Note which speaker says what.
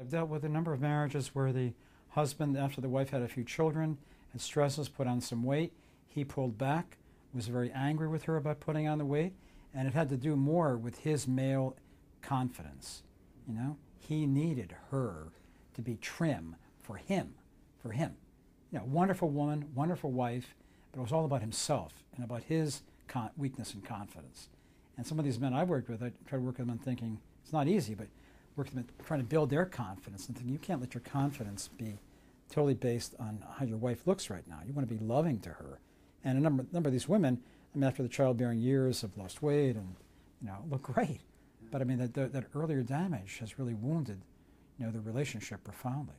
Speaker 1: I've dealt with a number of marriages where the husband, after the wife had a few children, and stresses, put on some weight. He pulled back, was very angry with her about putting on the weight, and it had to do more with his male confidence. You know, he needed her to be trim for him, for him. You know, wonderful woman, wonderful wife, but it was all about himself and about his con- weakness and confidence. And some of these men I worked with, I try to work with them thinking it's not easy, but with trying to build their confidence and thinking you can't let your confidence be totally based on how your wife looks right now. You want to be loving to her. And a number, number of these women, I mean, after the childbearing years, have lost weight and you know look great. But I mean, that, that, that earlier damage has really wounded, you know, the relationship profoundly.